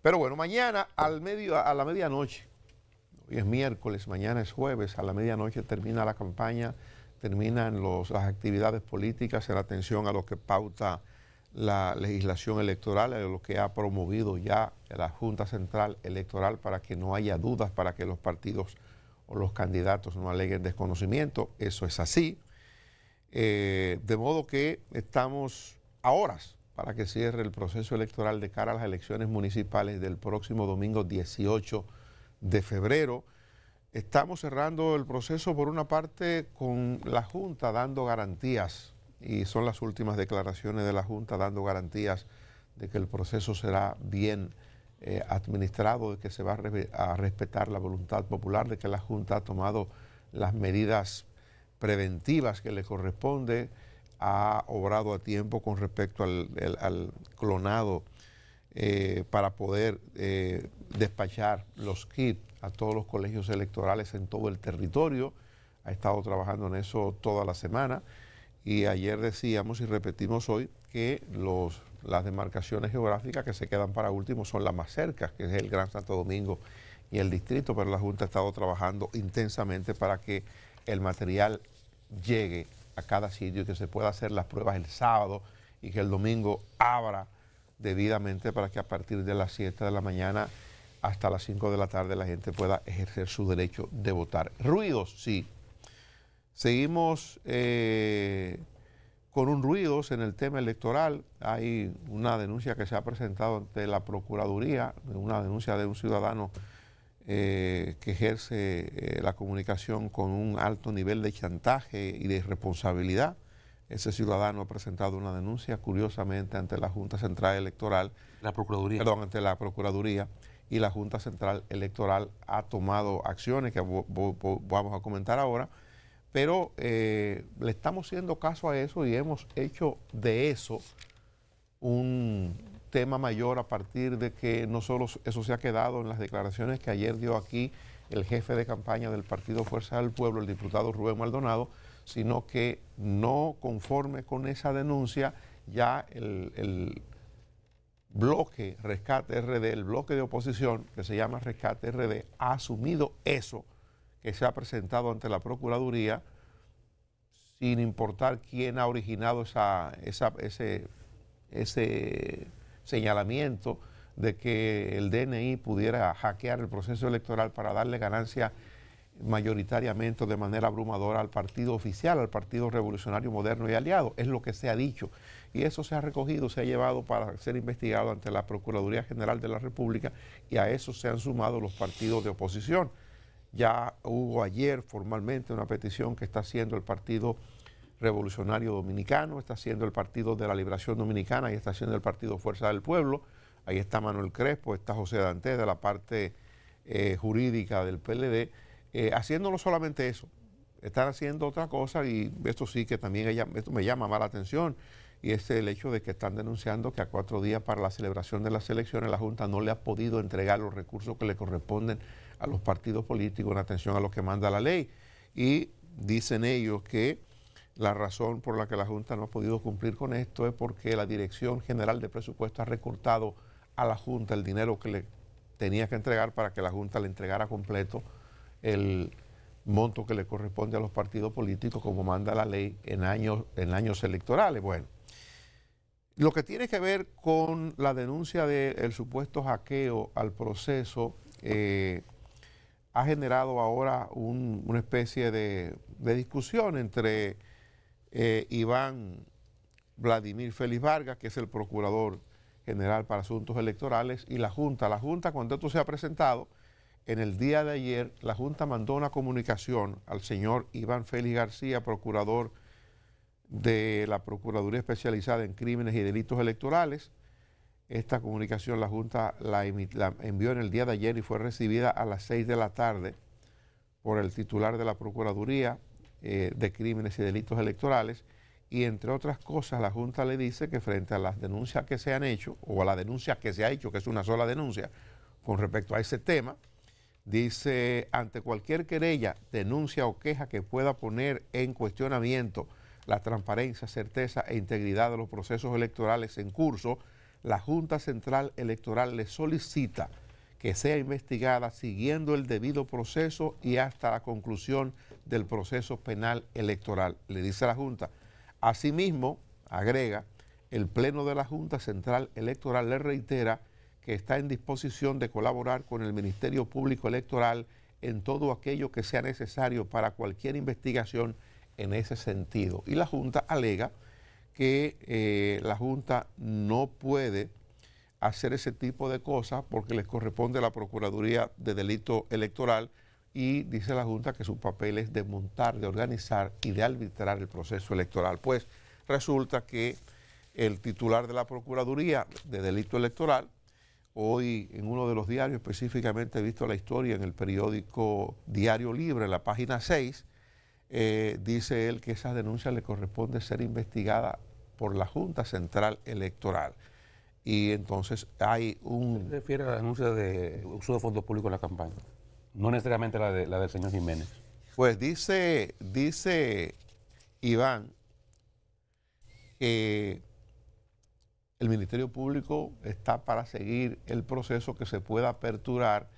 Pero bueno, mañana al medio, a la medianoche, hoy es miércoles, mañana es jueves, a la medianoche termina la campaña, terminan las actividades políticas en atención a lo que pauta la legislación electoral, a lo que ha promovido ya la Junta Central Electoral para que no haya dudas, para que los partidos o los candidatos no aleguen desconocimiento. Eso es así. Eh, de modo que estamos a horas para que cierre el proceso electoral de cara a las elecciones municipales del próximo domingo 18 de febrero. Estamos cerrando el proceso por una parte con la Junta dando garantías y son las últimas declaraciones de la Junta dando garantías de que el proceso será bien eh, administrado, de que se va a, a, respetar la voluntad popular, de que la Junta ha tomado las medidas preventivas que le corresponde ha obrado a tiempo con respecto al, clonado eh, para poder eh, despachar los kits a todos los colegios electorales en todo el territorio. Ha estado trabajando en eso toda la semana y ayer decíamos y repetimos hoy que los, las demarcaciones geográficas que se quedan para último son las más cercas, que es el Gran Santo Domingo y el distrito, pero la Junta ha estado trabajando intensamente para que el material llegue a cada sitio y que se pueda hacer las pruebas el sábado y que el domingo abra debidamente para que a partir de las 7 de la mañana hasta las 5 de la tarde la gente pueda ejercer su derecho de votar. Ruidos, sí. Seguimos eh, con un ruidos en el tema electoral. Hay una denuncia que se ha presentado ante la Procuraduría, una denuncia de un ciudadano eh, que ejerce eh, la comunicación con un alto nivel de chantaje y de responsabilidad. Ese ciudadano ha presentado una denuncia, curiosamente, ante la Junta Central Electoral. La Procuraduría. Perdón, ante la Procuraduría. Y la Junta Central Electoral ha tomado acciones que vamos a comentar ahora. Pero eh, le estamos haciendo caso a eso y hemos hecho de eso un, tema mayor a partir de que no solo eso se ha quedado en las declaraciones que ayer dio aquí el jefe de campaña del Partido Fuerza del Pueblo, el diputado Rubén Maldonado, sino que no conforme con esa denuncia, ya el, bloque Rescate RD, el bloque de oposición que se llama Rescate RD, ha asumido eso que se ha presentado ante la Procuraduría, sin importar quién ha originado esa, esa, ese, ese señalamiento de que el DNI pudiera hackear el proceso electoral para darle ganancia mayoritariamente de manera abrumadora al partido oficial, al Partido Revolucionario Moderno y Aliado. Es lo que se ha dicho. Y eso se ha recogido, se ha llevado para ser investigado ante la Procuraduría General de la República y a eso se han sumado los partidos de oposición. Ya hubo ayer formalmente una petición que está haciendo el Partido Revolucionario Dominicano, está haciendo el Partido de la Liberación Dominicana y está haciendo el Partido Fuerza del Pueblo. Ahí está Manuel Crespo, está José Dante de la parte eh, jurídica del PLD, eh, haciendo no solamente eso, están haciendo otra cosa y esto sí que también esto me llama más la atención y es el hecho de que están denunciando que a cuatro días para la celebración de las elecciones la Junta no le ha podido entregar los recursos que le corresponden a los partidos políticos en atención a lo que manda la ley. Y dicen ellos que la razón por la que la Junta no ha podido cumplir con esto es porque la Dirección General de Presupuesto ha recortado a la Junta el dinero que le tenía que entregar para que la Junta le entregara completo el monto que le corresponde a los partidos políticos como manda la ley en años, en años electorales. Bueno, lo que tiene que ver con la denuncia del supuesto hackeo al proceso eh, ha generado ahora una especie de discusión entre eh, Iván Vladimir Félix Vargas, que es el procurador general para asuntos electorales, y la Junta. La Junta, cuando esto se ha presentado, en el día de ayer, la Junta mandó una comunicación al señor Iván Félix García, procurador de la Procuraduría Especializada en Crímenes y Delitos Electorales. Esta comunicación la Junta la, la envió en el día de ayer y fue recibida a las 6 de la tarde por el titular de la Procuraduría, eh, de Crímenes y Delitos Electorales y entre otras cosas la Junta le dice que frente a las denuncias que se han hecho o a la denuncia que se ha hecho, que es una sola denuncia con respecto a ese tema, dice ante cualquier querella, denuncia o queja que pueda poner en cuestionamiento la transparencia, certeza e integridad de los procesos electorales en curso, la Junta Central Electoral le solicita que sea investigada siguiendo el debido proceso y hasta la conclusión del proceso penal electoral, le dice la Junta. Asimismo, agrega, el Pleno de la Junta Central Electoral le reitera que está en disposición de colaborar con el Ministerio Público Electoral en todo aquello que sea necesario para cualquier investigación en ese sentido. Y la Junta alega que eh, la Junta no puede hacer ese tipo de cosas porque les corresponde a la Procuraduría de Delito Electoral y dice la Junta que su papel es de montar, de organizar y de arbitrar el proceso electoral. Pues resulta que el titular de la Procuraduría de Delito Electoral, hoy en uno de los diarios, específicamente he visto la historia en el periódico Diario Libre, en la página 6, eh, dice él que esa denuncia le corresponde ser investigada por la Junta Central Electoral. Y entonces hay un... Se refiere a la denuncia de uso de fondos públicos en la campaña, no necesariamente la, de, la del señor Jiménez. Pues dice, dice Iván que el Ministerio Público está para seguir el proceso que se pueda aperturar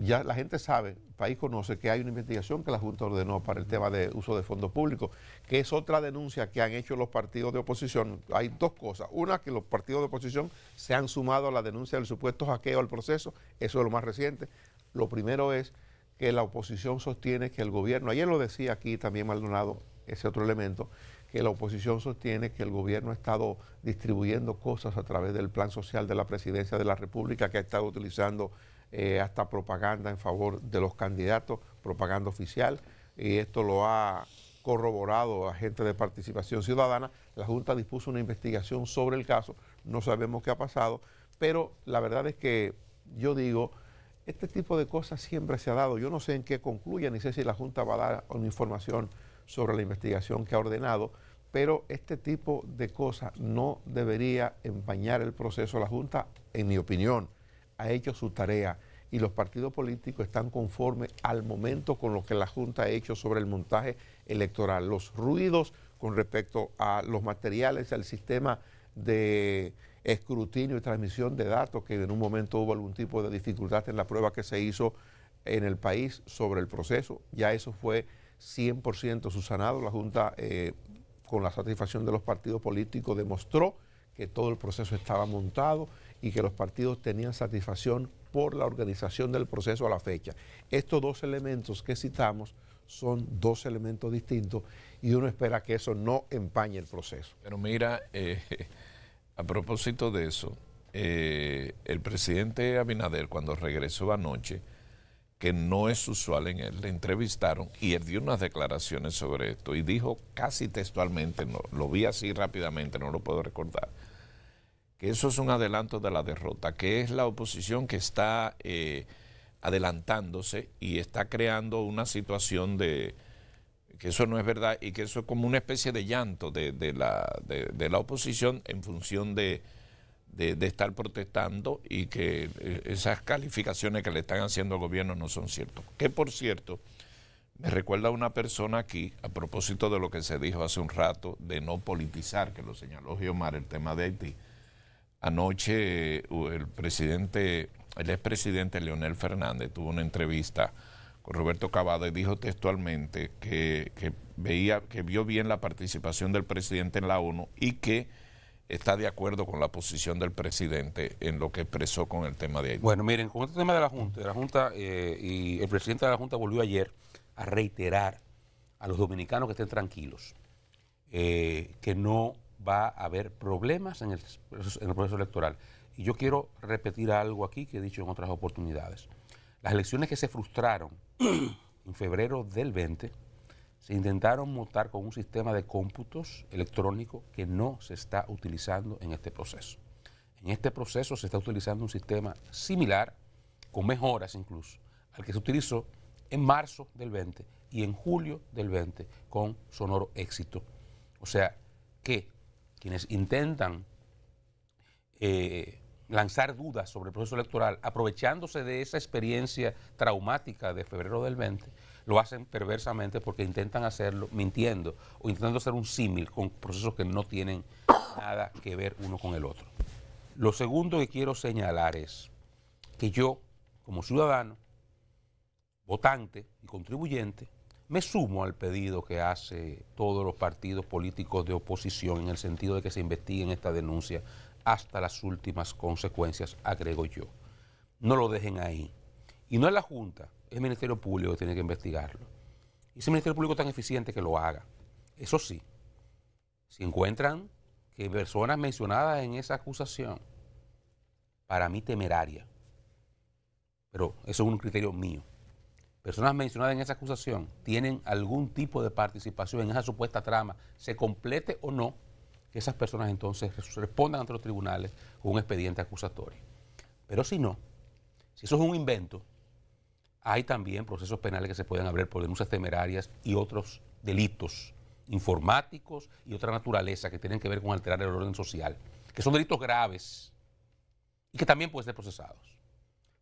ya la gente sabe, el país conoce que hay una investigación que la Junta ordenó para el tema de uso de fondos públicos, que es otra denuncia que han hecho los partidos de oposición. Hay dos cosas. Una, que los partidos de oposición se han sumado a la denuncia del supuesto hackeo al proceso, eso es lo más reciente. Lo primero es que la oposición sostiene que el gobierno, ayer lo decía aquí también Maldonado, ese otro elemento, que la oposición sostiene que el gobierno ha estado distribuyendo cosas a través del plan social de la presidencia de la República, que ha estado utilizando eh, hasta propaganda en favor de los candidatos, propaganda oficial, y esto lo ha corroborado agente de participación ciudadana. La Junta dispuso una investigación sobre el caso, no sabemos qué ha pasado, pero la verdad es que yo digo, este tipo de cosas siempre se ha dado. Yo no sé en qué concluya, ni sé si la Junta va a dar una información sobre la investigación que ha ordenado, pero este tipo de cosas no debería empañar el proceso. La Junta, en mi opinión, ha hecho su tarea y los partidos políticos están conformes al momento con lo que la Junta ha hecho sobre el montaje electoral. Los ruidos con respecto a los materiales, al sistema de escrutinio y transmisión de datos, que en un momento hubo algún tipo de dificultad en la prueba que se hizo en el país sobre el proceso, ya eso fue 100% susanado. La Junta, eh, con la satisfacción de los partidos políticos, demostró que todo el proceso estaba montado y que los partidos tenían satisfacción por la organización del proceso a la fecha. Estos dos elementos que citamos son dos elementos distintos y uno espera que eso no empañe el proceso. Pero mira, eh, a propósito de eso, eh, el presidente Abinader cuando regresó anoche, que no es usual en él, le entrevistaron y él dio unas declaraciones sobre esto y dijo casi textualmente, no, lo vi así rápidamente, no lo puedo recordar, que eso es un adelanto de la derrota, que es la oposición que está eh, adelantándose y está creando una situación de que eso no es verdad y que eso es como una especie de llanto de, la, de, la, oposición en función de, estar protestando y que eh, esas calificaciones que le están haciendo al gobierno no son ciertas. Que por cierto, me recuerda a una persona aquí, a propósito de lo que se dijo hace un rato, de no politizar, que lo señaló Giomar, el tema de Haití Anoche el presidente, el expresidente Leonel Fernández tuvo una entrevista con Roberto Cavada y dijo textualmente que, veía, que vio bien la participación del presidente en la ONU y que está de acuerdo con la posición del presidente en lo que expresó con el tema de Haití. Bueno, miren, con este tema de la Junta, la Junta eh, y el presidente de la Junta volvió ayer a reiterar a los dominicanos que estén tranquilos, eh, que no va a haber problemas en el, proceso electoral. Y yo quiero repetir algo aquí que he dicho en otras oportunidades. Las elecciones que se frustraron en febrero del 20 se intentaron montar con un sistema de cómputos electrónicos que no se está utilizando en este proceso. En este proceso se está utilizando un sistema similar, con mejoras incluso, al que se utilizó en marzo del 20 y en julio del 20 con sonoro éxito. O sea que quienes intentan eh, lanzar dudas sobre el proceso electoral, aprovechándose de esa experiencia traumática de febrero del 20, lo hacen perversamente porque intentan hacerlo mintiendo o intentando hacer un símil con procesos que no tienen nada que ver uno con el otro. Lo segundo que quiero señalar es que yo, como ciudadano, votante y contribuyente, me sumo al pedido que hace todos los partidos políticos de oposición en el sentido de que se investiguen esta denuncia hasta las últimas consecuencias, agrego yo. No lo dejen ahí. Y no es la Junta, es el Ministerio Público que tiene que investigarlo. Y ese Ministerio Público tan eficiente que lo haga. Eso sí, si encuentran que personas mencionadas en esa acusación, para mí temeraria, pero eso es un criterio mío, personas mencionadas en esa acusación tienen algún tipo de participación en esa supuesta trama, se complete o no, que esas personas entonces respondan ante los tribunales con un expediente acusatorio. Pero si no, si eso es un invento, hay también procesos penales que se pueden abrir por denuncias temerarias y otros delitos informáticos y otra naturaleza que tienen que ver con alterar el orden social, que son delitos graves y que también pueden ser procesados.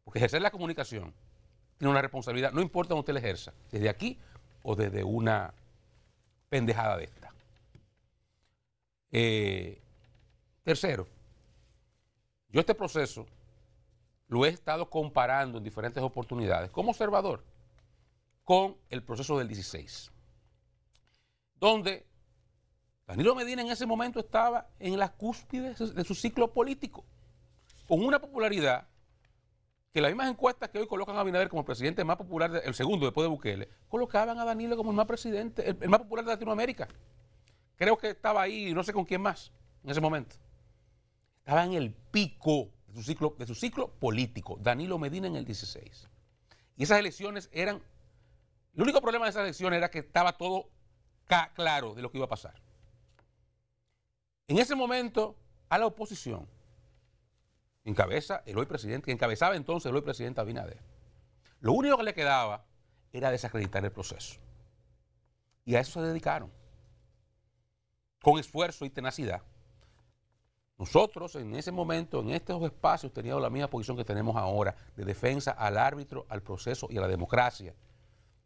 Porque ejercer la comunicación tiene una responsabilidad, no importa donde usted la ejerza, desde aquí o desde una pendejada de esta. Eh, tercero, yo este proceso lo he estado comparando en diferentes oportunidades como observador con el proceso del 16, donde Danilo Medina en ese momento estaba en las cúspides de su ciclo político, con una popularidad que las mismas encuestas que hoy colocan a Abinader como el presidente más popular, el segundo después de Bukele, colocaban a Danilo como el más presidente, el, más popular de Latinoamérica. Creo que estaba ahí, no sé con quién más, en ese momento. Estaba en el pico de su ciclo, de su ciclo político, Danilo Medina en el 16. Y esas elecciones eran, el único problema de esas elecciones era que estaba todo claro de lo que iba a pasar. En ese momento, a la oposición, encabeza el hoy presidente, que encabezaba entonces el hoy presidente Abinader. Lo único que le quedaba era desacreditar el proceso. Y a eso se dedicaron, con esfuerzo y tenacidad. Nosotros en ese momento, en estos espacios, teníamos la misma posición que tenemos ahora, de defensa al árbitro, al proceso y a la democracia.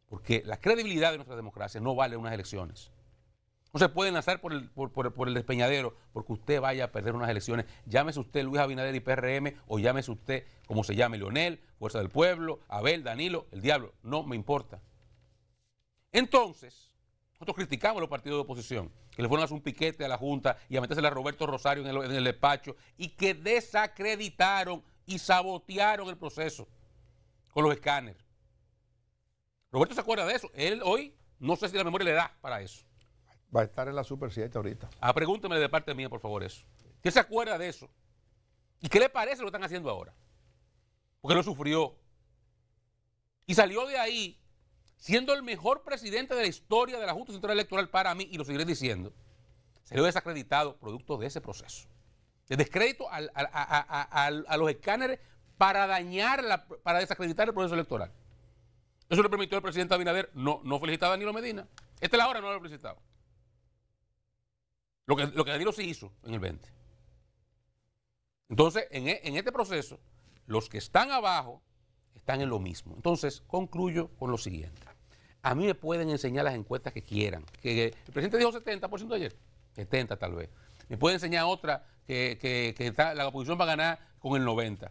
Porque la credibilidad de nuestra democracia no vale unas elecciones. No se puede lanzar por el, por, el despeñadero porque usted vaya a perder unas elecciones. Llámese usted Luis Abinader y PRM o llámese usted como se llame Leonel, Fuerza del Pueblo, Abel, Danilo, el diablo. No me importa. Entonces, nosotros criticamos a los partidos de oposición que le fueron a hacer un piquete a la Junta y a meterse a Roberto Rosario en el, en el despacho y que desacreditaron y sabotearon el proceso con los escáneres. Roberto se acuerda de eso. Él hoy no sé si la memoria le da para eso. Va a estar en la Super 7 ahorita. Ah, pregúnteme de parte mía, por favor, eso. ¿Qué se acuerda de eso? ¿Y qué le parece lo que están haciendo ahora? Porque lo sufrió. Y salió de ahí siendo el mejor presidente de la historia de la Junta Central Electoral para mí, y lo seguiré diciendo, salió desacreditado producto de ese proceso. De descrédito a, los escáneres para dañar, la, para desacreditar el proceso electoral. Eso le permitió al presidente Abinader no, no felicitar a Danilo Medina. Esta es la hora, no lo ha felicitado. Lo que, lo que Danilo sí hizo en el 20. Entonces, en, e, en este proceso, los que están abajo están en lo mismo. Entonces, concluyo con lo siguiente. A mí me pueden enseñar las encuestas que quieran. Que el presidente dijo 70% ayer, 70 tal vez. Me puede enseñar otra que, que, la oposición va a ganar con el 90.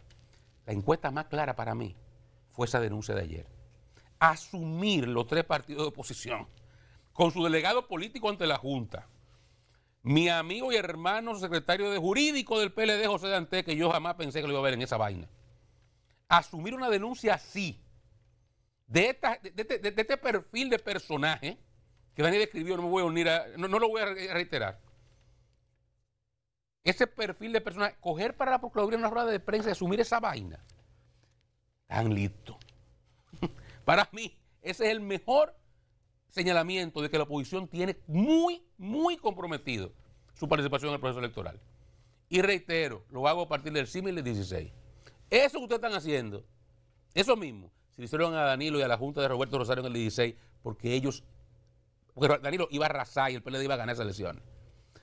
La encuesta más clara para mí fue esa denuncia de ayer. Asumir los tres partidos de oposición con su delegado político ante la Junta, mi amigo y hermano secretario de jurídico del PLD, José Dante, que yo jamás pensé que lo iba a ver en esa vaina. Asumir una denuncia así, de, este, este, perfil de personaje, que Daniel escribió, no me voy a unir a, no, lo voy a reiterar. Ese perfil de personaje, coger para la Procuraduría una rueda de prensa y asumir esa vaina. Tan listo. para mí, ese es el mejor señalamiento de que la oposición tiene muy, muy comprometido su participación en el proceso electoral. Y reitero, lo hago a partir del símil del 16. Eso que ustedes están haciendo, eso mismo, se lo hicieron a Danilo y a la Junta de Roberto Rosario en el 16, porque ellos, porque Danilo iba a arrasar y el PLD iba a ganar esas elecciones.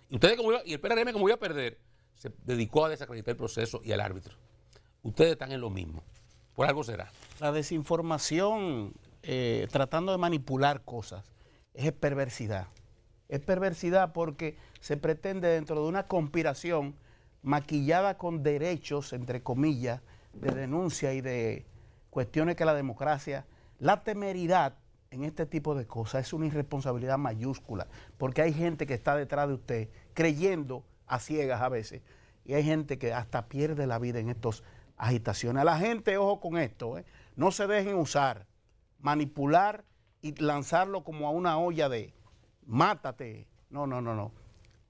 Y ustedes y el PRM como iba a perder, se dedicó a desacreditar el proceso y al árbitro. Ustedes están en lo mismo. Por algo será. La desinformación eh, tratando de manipular cosas, es perversidad. Es perversidad porque se pretende dentro de una conspiración maquillada con derechos, entre comillas, de denuncia y de cuestiones que la democracia, la temeridad en este tipo de cosas es una irresponsabilidad mayúscula, porque hay gente que está detrás de usted creyendo a ciegas a veces, y hay gente que hasta pierde la vida en estas agitaciones. A la gente, ojo con esto, ¿eh? no se dejen usar, manipular y lanzarlo como a una olla de mátate. No, no, no, no.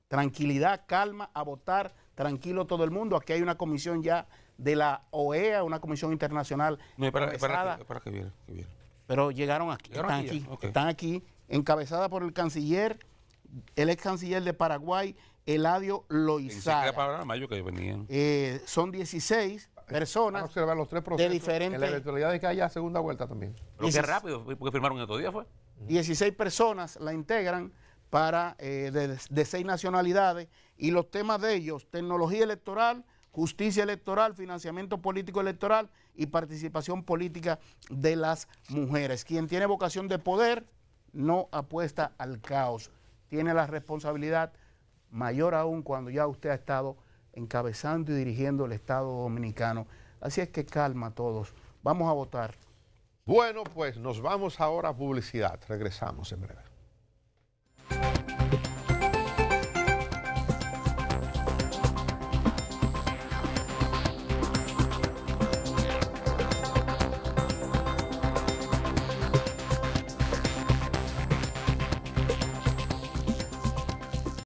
Tranquilidad, calma, a votar, tranquilo todo el mundo. Aquí hay una comisión ya de la OEA, una comisión internacional. No, espera, que- espera que viene, que viene. pero llegaron aquí, Llegaron están aquí están aquí, encabezada por el canciller, el ex canciller de Paraguay, Eladio Loizaga. para mayo que venían. Eh, son 16 Van a personas. observar los tres procesos diferentes- en la eventualidad de que haya segunda vuelta también. Pero qué rápido, porque firmaron el otro día, fue. 16 personas la integran para eh, de, de seis nacionalidades y los temas de ellos, tecnología electoral, justicia electoral, financiamiento político electoral y participación política de las mujeres. Quien tiene vocación de poder no apuesta al caos, tiene la responsabilidad mayor aún cuando ya usted ha estado encabezando y dirigiendo el Estado dominicano. Así es que calma a todos, vamos a votar. Bueno, pues nos vamos ahora a publicidad. Regresamos en breve.